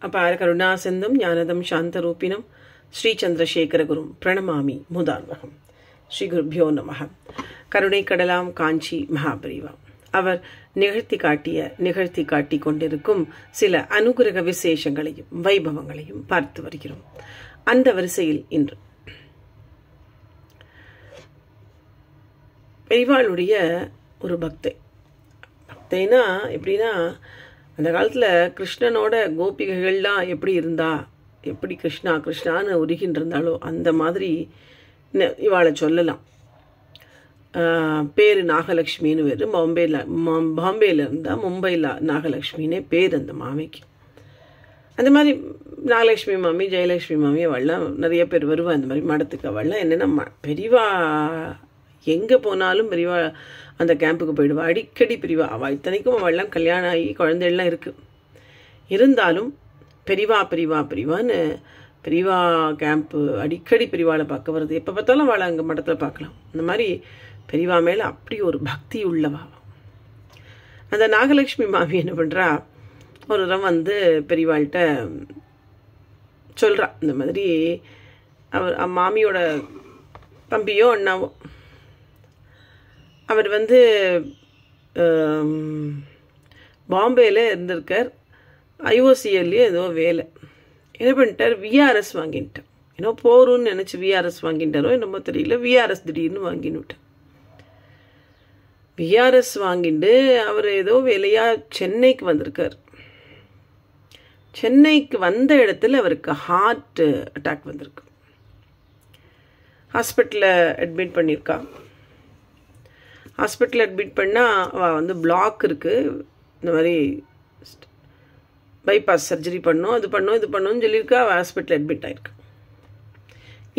அபார கருணாசிந்தும் ஞானதம் சாந்தரூபிணம் ஸ்ரீ சந்திரசேகரகுரும் பிரணமாமி முதான்வகம் ஸ்ரீ குருபியோ நமக. கருணை கடலாம் காஞ்சி மகாபரிவா. அவர் நிகழ்த்தி காட்டிய நிகழ்த்தி காட்டி கொண்டிருக்கும் சில அனுகிரக விசேஷங்களையும் வைபவங்களையும் பார்த்து வருகிறோம். அந்த வரிசையில் இன்று. பெரிவாளுடைய ஒரு பக்தை. பக்தைனா எப்படின்னா அந்த காலத்தில் கிருஷ்ணனோட கோபிகைகள்லாம் எப்படி இருந்தா? எப்படி கிருஷ்ணா கிருஷ்ணான்னு உருகின்றிருந்தாலோ அந்த மாதிரி இவாளை சொல்லலாம். பேர் நாகலக்ஷ்மின்னு பேர். பாம்பேயில் பாம்பேயில் இருந்தால் மும்பையில் நாகலக்ஷ்மின்னே பேர் அந்த மாமிக்கு. அந்த மாதிரி நாகலட்சுமி மாமி ஜெயலட்சுமி மாமி அவள்லாம் நிறைய பேர் வருவா இந்த மாதிரி மடத்துக்கு அவள்லாம் என்னென்னா ம- பெரியவா எங்கே போனாலும் பிரிவா அந்த கேம்புக்கு போயிடுவா. அடிக்கடி பிரிவா. அவள் இத்தனைக்கும் அவள்லாம் கல்யாணம் ஆகி குழந்தைகள்லாம் இருக்குது இருந்தாலும் பெரிவா பிரிவா பிரிவான்னு பிரிவா கேம்ப்பு அடிக்கடி பெரியவாளை பார்க்க வருது. எப்போ பார்த்தாலும் அவளை அங்கே மடத்தில் பார்க்கலாம். இந்த மாதிரி பெரிவா மேலே அப்படி ஒரு பக்தி உள்ளவா. அந்த நாகலட்சுமி மாமி என்ன பண்ணுறா ஒரு தரம் வந்து பெரியவாள்கிட்ட சொல்கிறா இந்த மாதிரி அவர் மாமியோட தம்பியோ அண்ணாவோ அவர் வந்து பாம்பேயில் இருந்திருக்கார். ஐஓசிஎல்லையே ஏதோ வேலை. என்ன பண்ணிட்டார்? விஆர்எஸ் வாங்கிட்டார் ஏன்னோ போரும்னு நினச்சி விஆர்எஸ் வாங்கிட்டாரோ என்னமோ தெரியல. விஆர்எஸ் திடீர்னு வாங்கின்னு விட்டார். விஆர்எஸ் வாங்கிட்டு அவர் ஏதோ வேலையாக சென்னைக்கு வந்திருக்கார். சென்னைக்கு வந்த இடத்துல அவருக்கு ஹார்ட் அட்டாக் வந்திருக்கு. ஹாஸ்பிட்டலில் அட்மிட் பண்ணியிருக்கா. ஹாஸ்பிட்டலில் அட்மிட் பண்ணால் அவள் வந்து பிளாக் இருக்குது இந்த மாதிரி பைபாஸ் சர்ஜரி பண்ணோம் அது பண்ணோம் இது பண்ணும்னு சொல்லியிருக்கா அவள் ஹாஸ்பிட்டல் அட்மிட் ஆயிருக்கு.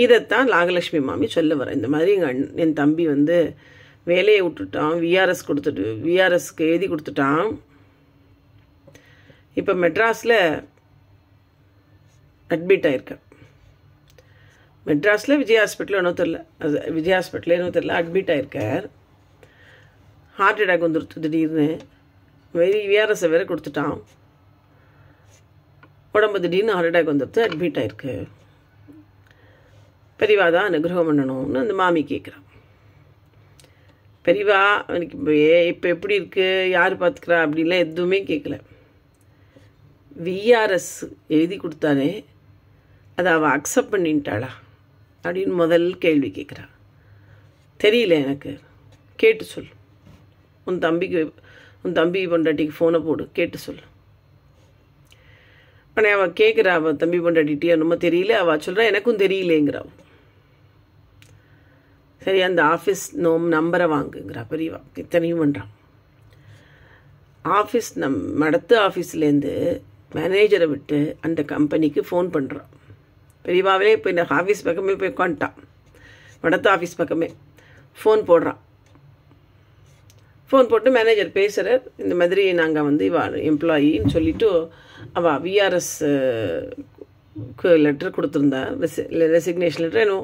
இதைத்தான் நாகலட்சுமி மாமி சொல்ல வரேன் இந்த மாதிரி எங்கள் அண் என் தம்பி வந்து வேலையை விட்டுட்டான் விஆர்எஸ் கொடுத்துட்டு விஆர்எஸ்க்கு எழுதி கொடுத்துட்டான். இப்போ மெட்ராஸில் அட்மிட் ஆயிருக்கேன் மெட்ராஸில் விஜய் ஹாஸ்பிட்டல் என்னோ தெரில அது விஜய் ஹாஸ்பிட்டல் என்னோ தெரில அட்மிட் ஆயிருக்கார். ஹார்ட் அட்டாக் வந்துருச்சு திடீர்னு. வெரி விஆர்எஸை வேறு கொடுத்துட்டான். உடம்பு திடீர்னு ஹார்ட் அட்டாக் வந்துடுத்து அட்மிட் ஆயிருக்கு. பெரியவா தான் அனுகிரகம் பண்ணணும்னு அந்த மாமி கேட்குறான் பெரியவா அவனுக்கு இப்போ இப்போ எப்படி இருக்குது யார் பார்த்துக்கிறா அப்படின்லாம் எதுவுமே கேட்கல விஆர்எஸ் எழுதி கொடுத்தானே அதை அவள் அக்செப்ட் பண்ணிட்டாளா அப்படின்னு முதல் கேள்வி கேட்குறா தெரியல எனக்கு. கேட்டு சொல் உன் தம்பிக்கு உன் தம்பி பொண்டாட்டிக்கு ஃபோனை போடு கேட்டு சொல் உடனே அவள் கேட்குறா அவள் தம்பி பொண்டாட்டிகிட்டே என்னமோ தெரியல அவள் சொல்கிறா எனக்கும் தெரியலேங்கிறா. சரி அந்த ஆஃபீஸ் நோம் நம்பரை வாங்குங்கிறா பெரியவா. இத்தனையும் பண்ணுறான் ஆஃபீஸ் நம் மடத்து ஆஃபீஸ்லேருந்து மேனேஜரை விட்டு அந்த கம்பெனிக்கு ஃபோன் பண்ணுறான் பெரியவாவே இப்போ இந்த ஆஃபீஸ் பக்கமே போய் உட்காந்துட்டான் மடத்து ஆஃபீஸ் பக்கமே ஃபோன் போடுறான் ஃபோன் போட்டு மேனேஜர் பேசுகிறார் இந்த மாதிரி நாங்கள் வந்து இவா எம்ப்ளாயின்னு சொல்லிட்டு அவள் விஆர்எஸ் லெட்ரு கொடுத்துருந்தா. ரெசிக்னேஷன் லெட்டர் என்னவோ.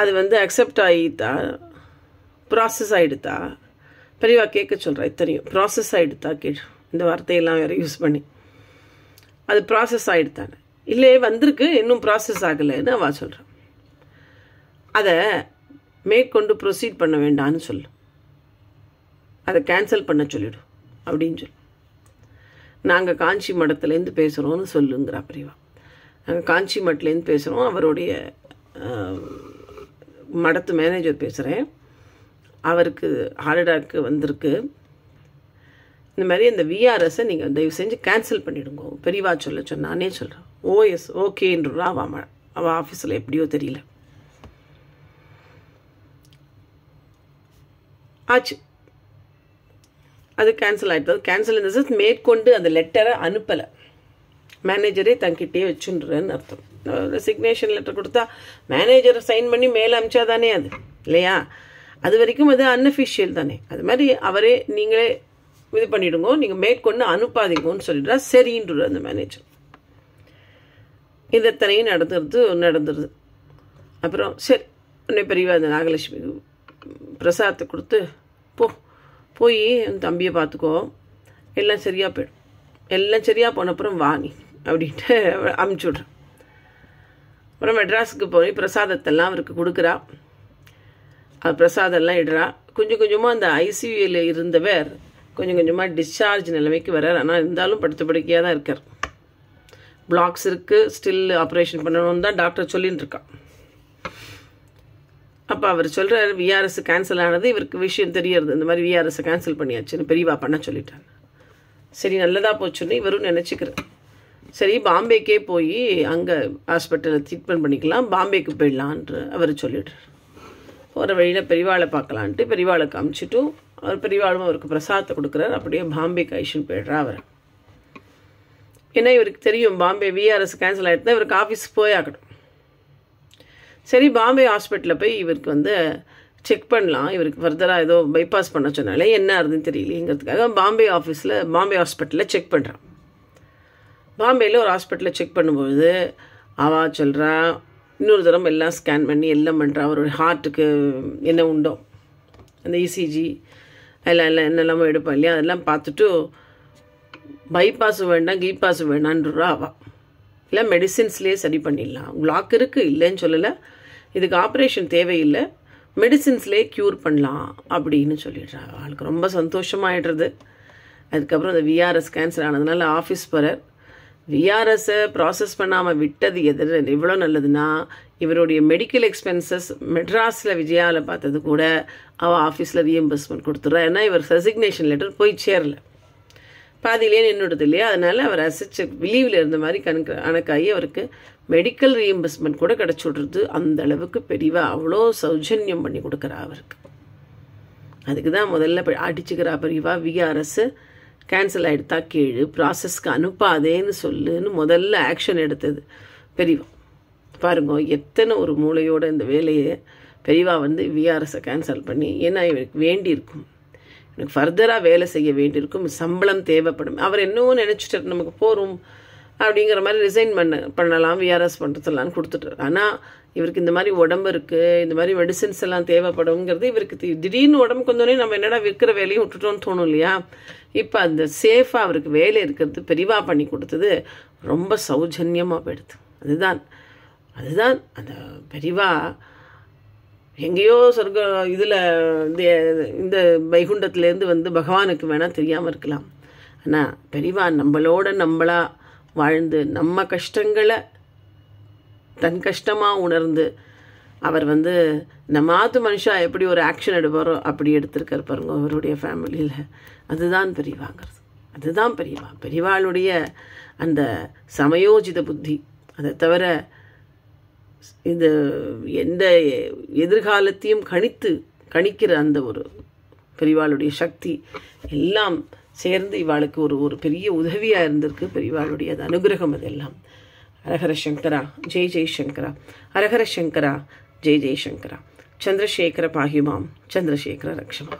அது வந்து அக்செப்ட் ஆகிட்டா ப்ராசஸ் ஆகிடுதா பெரியவா கேட்க சொல்கிறா இத்தனையும் ப்ராசஸ் ஆகிடுதா கே இந்த வார்த்தையெல்லாம் வேறு யூஸ் பண்ணி. அது ப்ராசஸ் ஆகிடுதானே இல்லை வந்திருக்கு. இன்னும் ப்ராசஸ் ஆகலைன்னு அவள் சொல்கிறான் அதை மேற்கொண்டு ப்ரொசீட் பண்ண வேண்டான்னு சொல்லு. அதை கேன்சல் பண்ண சொல்லிவிடும் அப்படின்னு சொல்லி. நாங்கள் காஞ்சி மடத்துலேருந்து பேசுகிறோன்னு சொல்லுங்கிறா பிரிவா. நாங்கள் காஞ்சி மடத்துலேருந்து பேசுகிறோம் அவருடைய மடத்து மேனேஜர் பேசுகிறேன் அவருக்கு ஹார்ட் வந்திருக்கு. இந்த மாதிரி அந்த விஆர்எஸை நீங்கள் தயவு செஞ்சு கேன்சல் பண்ணிவிடுங்க பெரியவா சொல்ல சொன்னானே சொல்கிறேன் ஓஎஸ் ஓகேன்றா அவள் அவள் ஆஃபீஸில் எப்படியோ தெரியல. ஆச்சு. அது கேன்சல் ஆகிட்டு கேன்சல் இந்த சென்ஸ் மேற்கொண்டு அந்த லெட்டரை அனுப்பலை. மேனேஜரே தங்கிட்டே வச்சுன்றன்னு அர்த்தம். ரெசிக்னேஷன் லெட்டர் கொடுத்தா மேனேஜர் சைன் பண்ணி மேலே அமிச்சா தானே அது? இல்லையா? அது வரைக்கும் அது அன்அஃபிஷியல் தானே. அது மாதிரி அவரே நீங்களே இது பண்ணிடுங்க. நீங்கள் மேற்கொண்டு அனுப்பாதீங்கன்னு சொல்லிடுறா. சரின்றார் அந்த மேனேஜர் இதத்தனையும் நடந்துருது நடந்துருது. அப்புறம் சரி உன்னை பெரியவா அந்த நாகலட்சுமி பிரசாதத்தை கொடுத்து போ. போய் என் தம்பியை பார்த்துக்கோ. எல்லாம் சரியாக போயிடும் எல்லாம் சரியாக போன அப்புறம் வா நீ அப்படின்ட்டு அமுச்சு விட்றேன் அப்புறம் மெட்ராஸுக்கு போய் பிரசாதத்தெல்லாம் அவருக்கு கொடுக்குறா. அது பிரசாதம்லாம் இடுறா. கொஞ்சம் கொஞ்சமாக அந்த ஐசியூவில் இருந்தவர் கொஞ்சம் கொஞ்சமாக டிஸ்சார்ஜ் நிலைமைக்கு வர்றார். ஆனால் இருந்தாலும் படுத்த படுக்கையாக தான் இருக்கார். பிளாக்ஸ் இருக்குது ஸ்டில் ஆப்ரேஷன் பண்ணணும்னு தான் டாக்டர் சொல்லின்னு இருக்கான். அப்போ அவர் சொல்கிறார் விஆர்எஸ் கேன்சல் ஆனது இவருக்கு விஷயம் தெரியறது. இந்த மாதிரி விஆர்எஸ் கேன்சல் பண்ணியாச்சுன்னு பெரியவா பண்ண சொல்லிட்டாங்க. சரி நல்லதாக போச்சுன்னு இவரும் நினச்சிக்கிறார். சரி பாம்பேக்கே போய் அங்கே ஹாஸ்பிட்டலில் ட்ரீட்மெண்ட் பண்ணிக்கலாம் பாம்பேக்கு போயிடலான்ட்டு அவர் சொல்லிடுறார். போகிற வழியில் பெரிவாளை பார்க்கலான்ட்டு பெரிவாளை காமிச்சிட்டும் அவர் பெரிவாளும் அவருக்கு பிரசாதத்தை கொடுக்குறாரு. அப்படியே பாம்பேக்கு கைஷன் போயிடுறா அவர். ஏன்னா இவருக்கு தெரியும் பாம்பே விஆர்எஸ் கேன்சல் ஆகிட்டு இவருக்கு ஆஃபீஸ் போய் ஆகணும். சரி பாம்பே ஹாஸ்பிட்டலில் போய் இவருக்கு வந்து செக் பண்ணலாம். இவருக்கு ஃபர்தராக ஏதோ பைபாஸ் பண்ண சொன்னாலே என்ன ஆகுதுன்னு தெரியலேங்கிறதுக்காக பாம்பே ஆஃபீஸில் பாம்பே ஹாஸ்பிட்டலில் செக் பண்ணுறான் பாம்பேயில் ஒரு ஹாஸ்பிட்டலில் செக் பண்ணும்பொழுது அவா சொல்கிறா இன்னொரு தரம் எல்லாம் ஸ்கேன் பண்ணி எல்லாம் பண்ணுறான் அவருடைய ஹார்ட்டுக்கு என்ன உண்டோ? அந்த இசிஜி எல்லாம் எல்லாம் என்னெல்லாமோ எடுப்போம் இல்லையா? அதெல்லாம் பார்த்துட்டு பைபாஸும் வேண்டாம் கீபாஸும் வேண்டான்றா அவள் இல்லை மெடிசின்ஸ்லேயே சரி பண்ணிடலாம். பிளாக் இருக்குது இல்லைன்னு சொல்லலை. இதுக்கு ஆப்ரேஷன் தேவையில்லை. மெடிசின்ஸ்லேயே க்யூர் பண்ணலாம் அப்படின்னு சொல்லிடுறாங்க. அவளுக்கு ரொம்ப சந்தோஷமாயிடுறது. அதுக்கப்புறம் அந்த விஆர்எஸ் கேன்சர் ஆனதுனால ஆஃபீஸ் போகிறார் விஆர்எஸை ப்ராசஸ் பண்ணாமல் விட்டது எது? எவ்வளோ நல்லதுன்னா இவருடைய மெடிக்கல் எக்ஸ்பென்சஸ் மெட்ராஸில் விஜயாவில் பார்த்தது கூட அவள் ஆஃபீஸில் ரீஎம்பர்ஸ்மெண்ட் கொடுத்துட்றா. ஏன்னா இவர் ரெசிக்னேஷன் லெட்டர் போய் சேரல. பாதியிலே நின்றுடுது இல்லையா? அதனால் அவர் அசைச்ச லீவில் இருந்த மாதிரி கணக்கு கணக்காகி அவருக்கு மெடிக்கல் ரீஎம்பர்ஸ்மெண்ட் கூட கிடச்சி விட்றது அந்த அளவுக்கு பெரியவா அவ்வளோ சௌஜன்யம் பண்ணி கொடுக்குறா அவருக்கு. அதுக்கு தான் முதல்ல அடிச்சுக்கிறா பெரியவா விஆர்எஸ் கேன்சல் ஆகிடுத்தா கேழு ப்ராசஸ்க்கு அனுப்பாதேன்னு சொல்லுன்னு முதல்ல ஆக்ஷன் எடுத்தது பெரியவா. பாருங்க எத்தனை ஒரு மூளையோட இந்த வேலையை பெரியவா வந்து விஆர்எஸை கேன்சல் பண்ணி ஏன்னா இவருக்கு வேண்டியிருக்கும். எனக்கு ஃபர்தராக வேலை செய்ய வேண்டியிருக்கும். சம்பளம் தேவைப்படும். அவர் என்னவோ நினச்சிட்டு நமக்கு போகிறோம் அப்படிங்கிற மாதிரி ரிசைன் பண்ண பண்ணலாம் விஆர்எஸ் பண்ணுறதுலான்னு கொடுத்துட்டு ஆனால் இவருக்கு இந்த மாதிரி உடம்பு இருக்குது இந்த மாதிரி மெடிசின்ஸ் எல்லாம் தேவைப்படுங்கிறது இவருக்கு திடீர்னு உடம்புக்கு வந்தோடனே நம்ம என்னடா விற்கிற வேலையும் விட்டுட்டோம்னு தோணும் இல்லையா? இப்போ அந்த சேஃபாக அவருக்கு வேலை இருக்கிறது பெரிவாக பண்ணி கொடுத்தது ரொம்ப சௌஜன்யமாக போயிடுது. அதுதான் அதுதான் அந்த பெரிவா எங்கேயோ சொர்க்க இதில் இந்த இந்த வைகுண்டத்துலேருந்து வந்து பகவானுக்கு வேணால் தெரியாமல் இருக்கலாம். ஆனால் பெரிவா நம்மளோட நம்மளாக வாழ்ந்து நம்ம கஷ்டங்களை தன் கஷ்டமாக உணர்ந்து அவர் வந்து நம்ம ஆத்து மனுஷா எப்படி ஒரு ஆக்ஷன் எடுப்பாரோ அப்படி எடுத்திருக்கார் பாருங்க அவருடைய ஃபேமிலியில் அதுதான் பெரியவாங்கிறது. அதுதான் பெரியவா. பெரியவாளுடைய அந்த சமயோஜித புத்தி. அதை தவிர இந்த எந்த எதிர்காலத்தையும் கணித்து கணிக்கிற அந்த ஒரு பெரிவாளுடைய சக்தி எல்லாம் சேர்ந்து இவாளுக்கு ஒரு ஒரு பெரிய உதவியாக இருந்திருக்கு. பெரிவாளுடைய அது அனுகிரகம் அதெல்லாம். ஹரஹர சங்கரா ஜெய் ஜெய் சங்கரா. ஹரஹர சங்கரா ஜெய் ஜெய் சங்கரா. சந்திரசேகர பாகிமாம் சந்திரசேகர ரக்ஷமா